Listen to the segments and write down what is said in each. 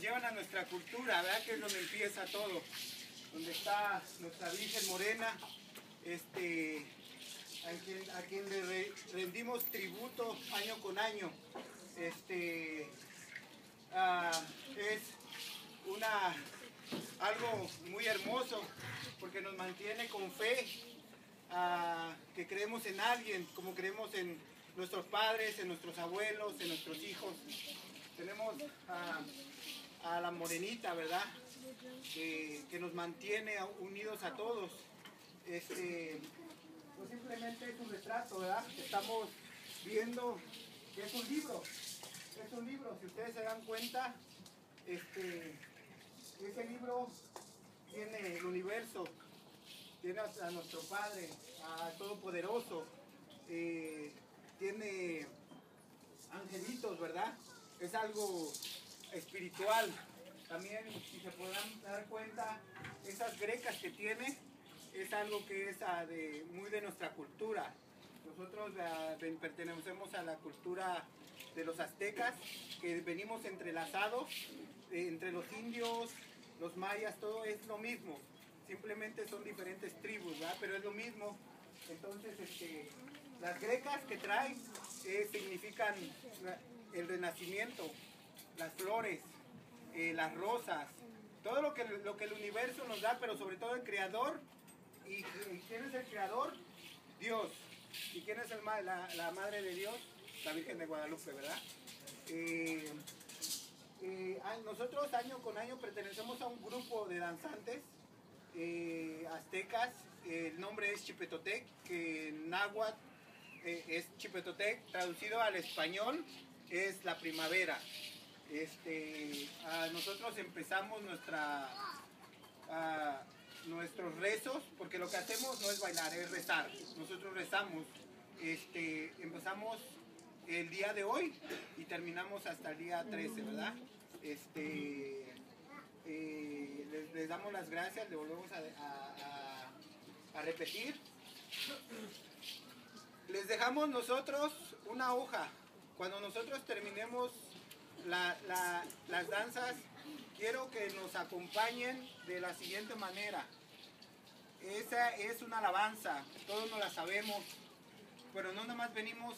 llevan a nuestra cultura, ¿verdad? Que es donde empieza todo, donde está nuestra Virgen Morena, este, a quien, le re- rendimos tributo año con año. Este, ah, es una, algo muy hermoso porque nos mantiene con fe, ah, que creemos en alguien, como creemos en nuestros padres, en nuestros abuelos, en nuestros hijos. Tenemos a, a la morenita, ¿verdad? Que, que nos mantiene unidos a todos. Este, pues simplemente es un retrato, ¿verdad? Estamos viendo que es un libro. Es un libro, si ustedes se dan cuenta, este, ese libro tiene el universo, tiene a, a nuestro Padre, a Todopoderoso, eh, tiene angelitos, ¿verdad? Es algo espiritual. También, si se podrán dar cuenta, esas grecas que tiene es algo que es ah, muy de nuestra cultura. Nosotros ah, pertenecemos a la cultura de los aztecas, que venimos entrelazados eh, entre los indios, los mayas, todo es lo mismo. Simplemente son diferentes tribus. Pero es lo mismo. Entonces, este, las grecas que traen eh, significan el renacimiento, las flores, eh, las rosas, todo lo que, lo que el universo nos da, pero sobre todo el creador. ¿Y, quién es el creador? Dios. ¿Y quién es el la, la madre de Dios? La Virgen de Guadalupe, ¿verdad? Eh, eh, nosotros año con año pertenecemos a un grupo de danzantes aztecas. El nombre es Chipetotec, que en náhuatl es Chipetotec, traducido al español es la primavera. Este, nosotros empezamos nuestra, nuestros rezos, porque lo que hacemos no es bailar, es rezar. Nosotros rezamos. Este, empezamos el día de hoy y terminamos hasta el día 13, ¿verdad? Este, eh, les, damos las gracias, le volvemos a- a repetir. Les dejamos nosotros una hoja. Cuando nosotros terminemos la- la- las danzas, quiero que nos acompañen de la siguiente manera. Esa es una alabanza, todos nos la sabemos, pero no nomás venimos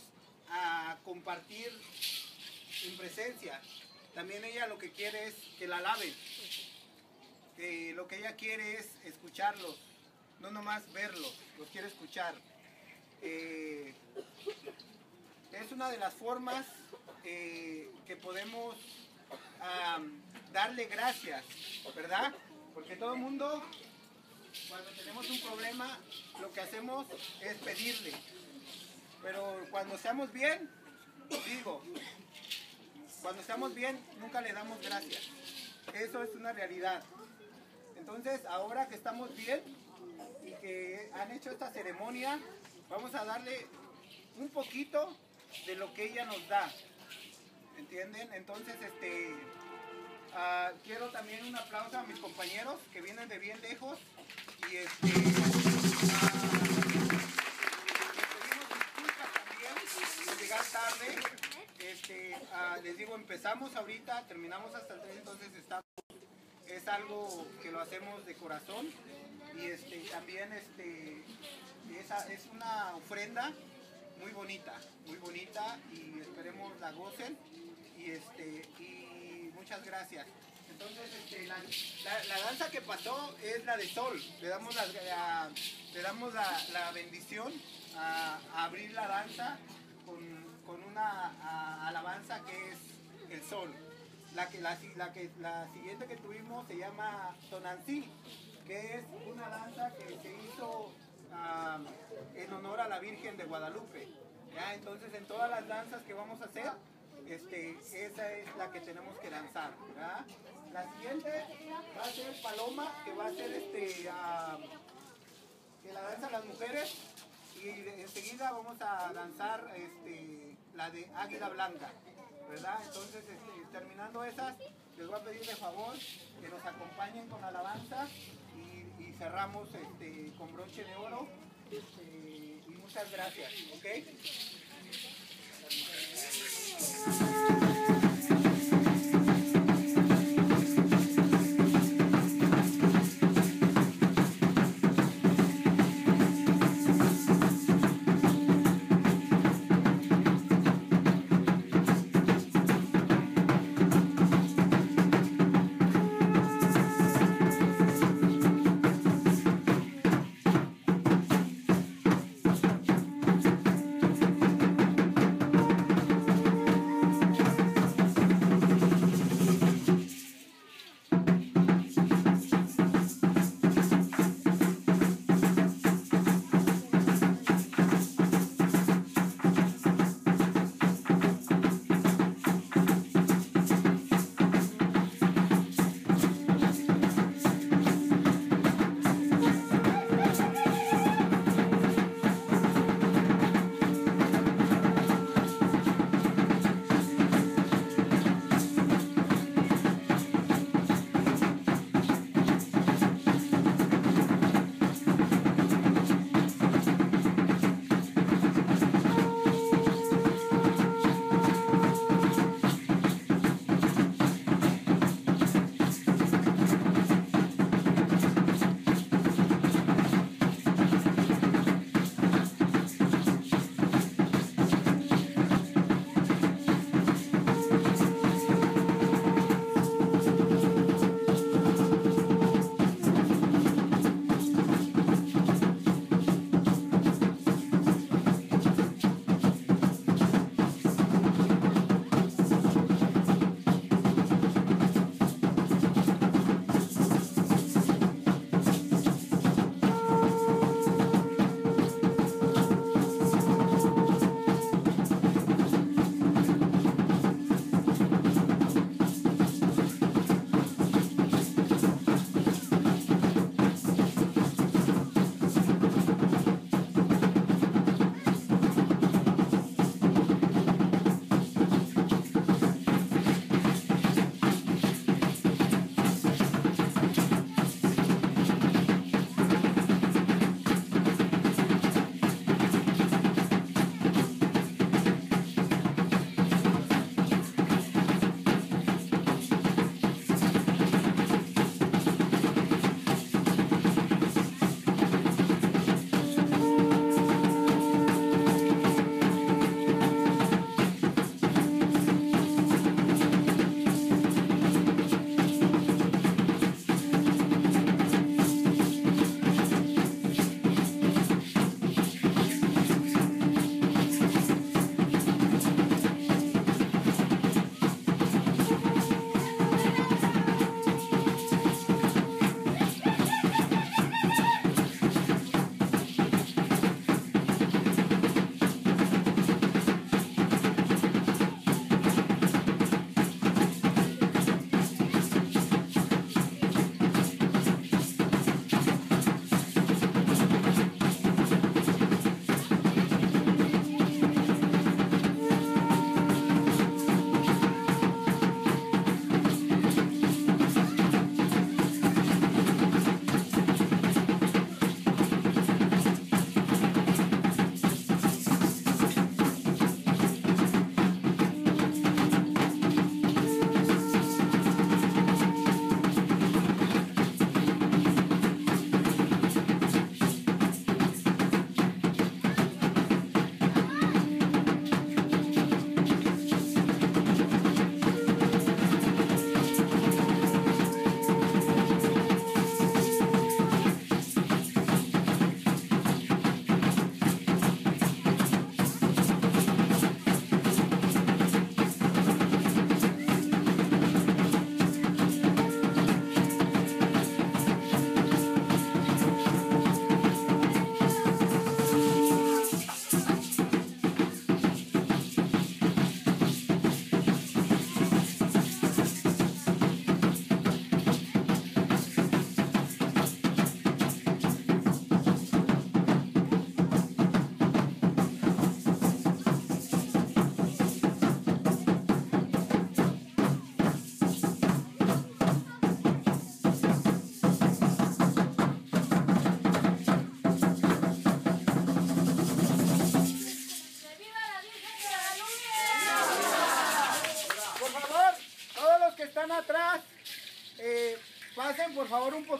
a compartir en presencia. También ella lo que quiere es que la alaben. Que lo que ella quiere es escucharlos, no nomás verlos, los quiere escuchar. Eh, es una de las formas eh, que podemos darle gracias, ¿verdad? Porque todo el mundo, cuando tenemos un problema, lo que hacemos es pedirle. Pero cuando estamos bien, digo, cuando estamos bien, nunca le damos gracias. Eso es una realidad. Entonces, ahora que estamos bien y que han hecho esta ceremonia, vamos a darle un poquito de lo que ella nos da. ¿Entienden? Entonces, este, ah, quiero también un aplauso a mis compañeros que vienen de bien lejos y este, disculpas también por llegar tarde. Este, ah, les digo, empezamos ahorita, terminamos hasta el 3, entonces estamos, es algo que lo hacemos de corazón y este, también este, esa es una ofrenda muy bonita, muy bonita y esperemos la gocen y este y muchas gracias. Entonces este, la, la- la danza que pasó es la de sol. Le damos la, la- le damos la, bendición a, a abrir la danza con, con una a- alabanza que es el sol. La, que, la, la que, la siguiente que tuvimos se llama Tonancí, que es una danza que se hizo ah, en honor a la Virgen de Guadalupe. ¿ya? Entonces en todas las danzas que vamos a hacer, este, esa es la que tenemos que danzar. ¿ya? La siguiente va a ser Paloma, que va a ser este, ah, que la danzan las mujeres y enseguida vamos a danzar este, la de Águila Blanca, ¿verdad? Entonces, este, terminando esas, les voy a pedir de favor que nos acompañen con alabanza y, y cerramos este, con broche de oro eh, y muchas gracias, ¿ok? Thank you.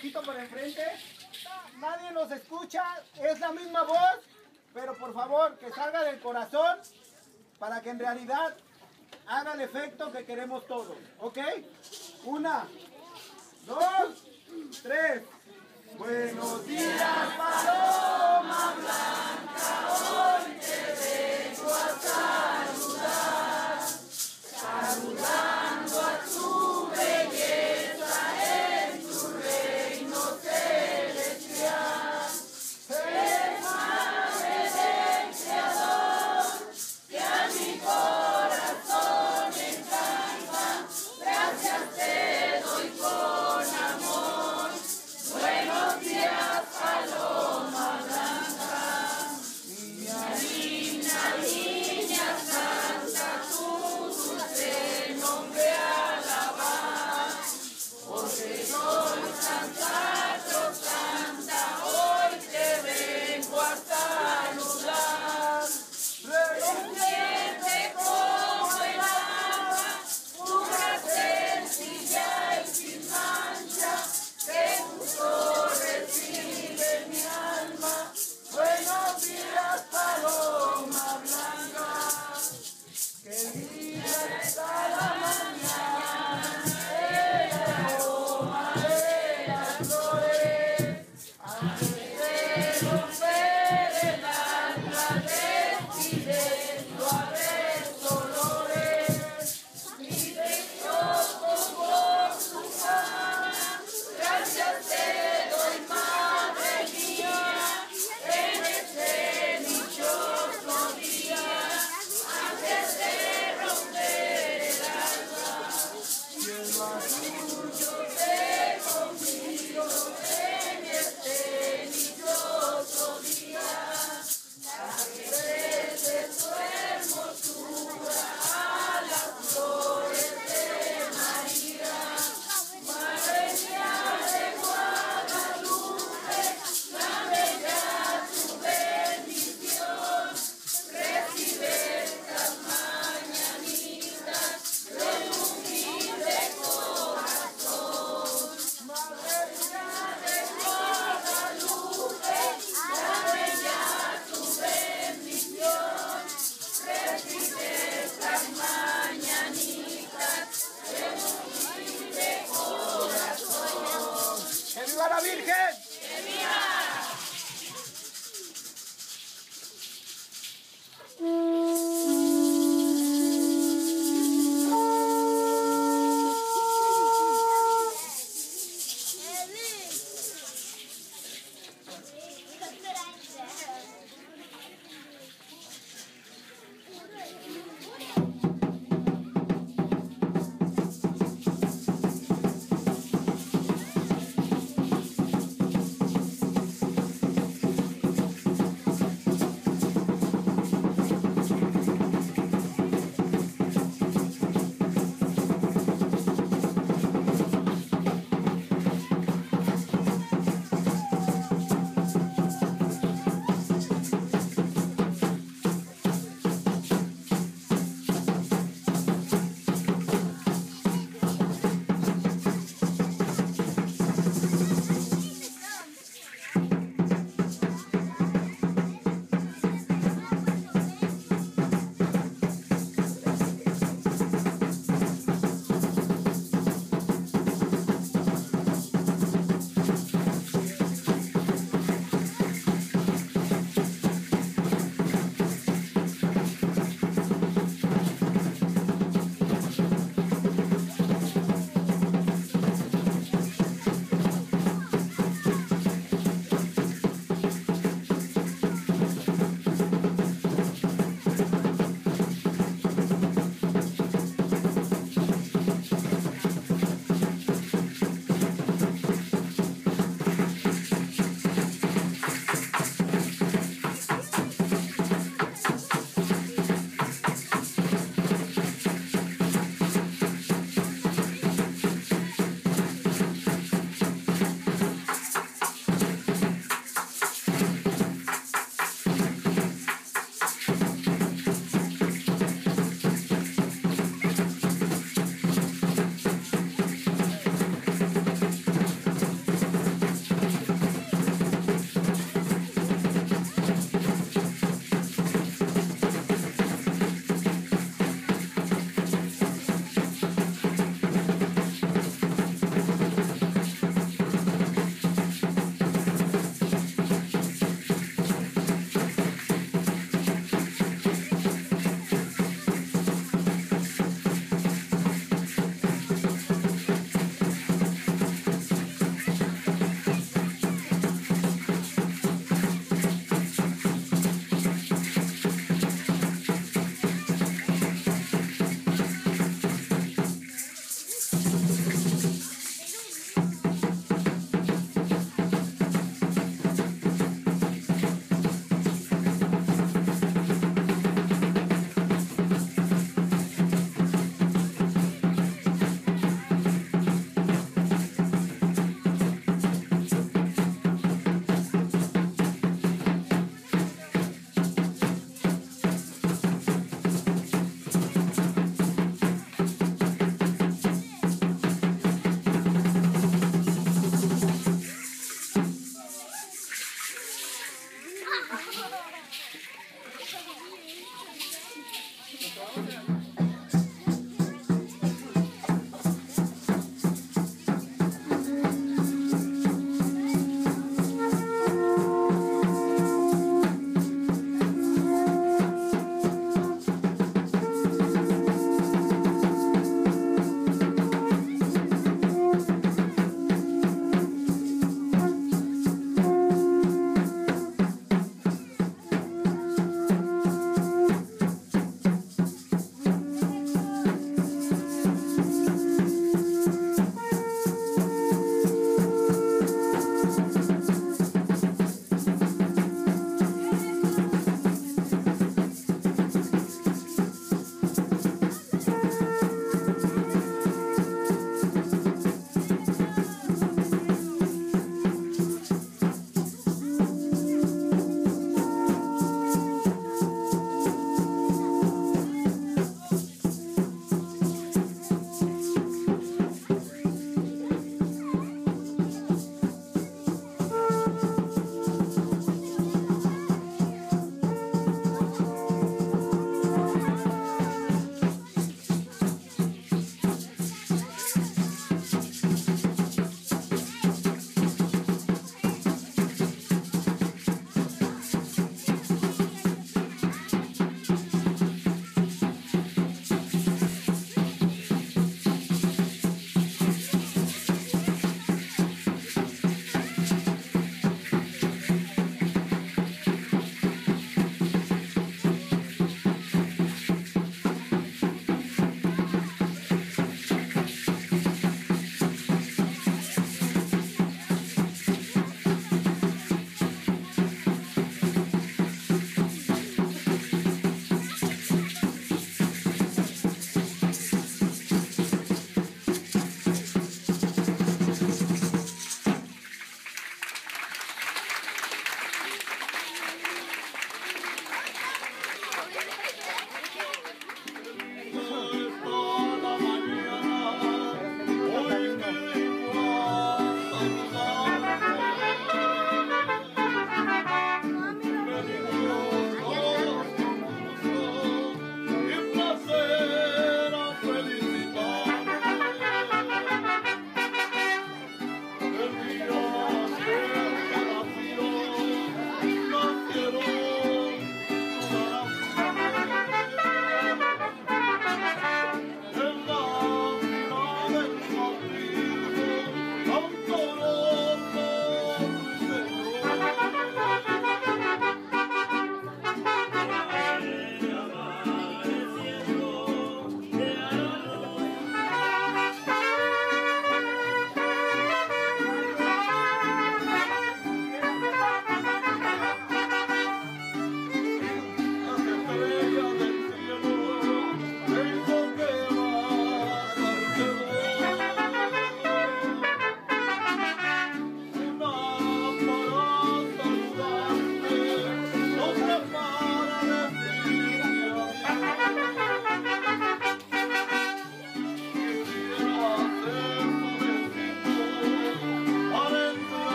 poquito por enfrente. Nadie nos escucha, es la misma voz, pero por favor, que salga del corazón para que en realidad haga el efecto que queremos todos, ¿ok? Una, dos, tres. Buenos días, paloma blanca, hoy te vengo saludar, saludando a tu